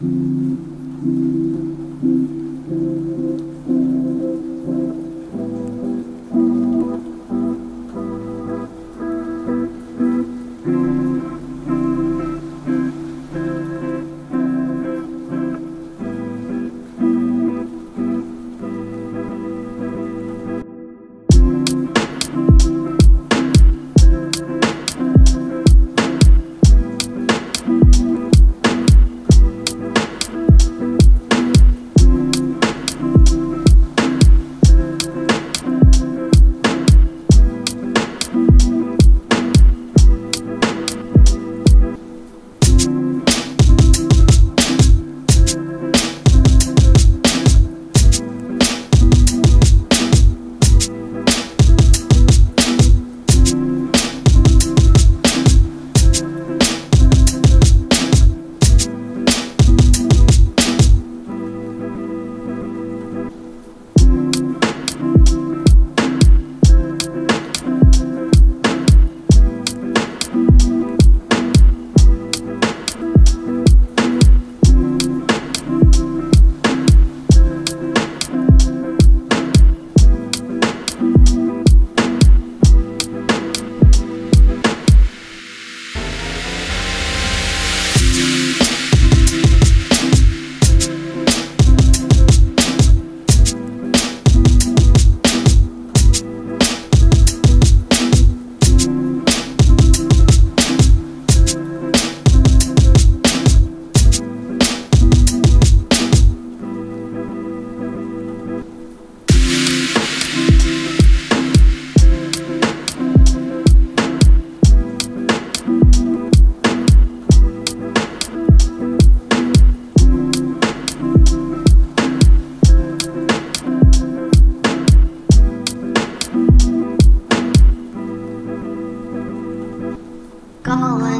Thank mm -hmm. you. Going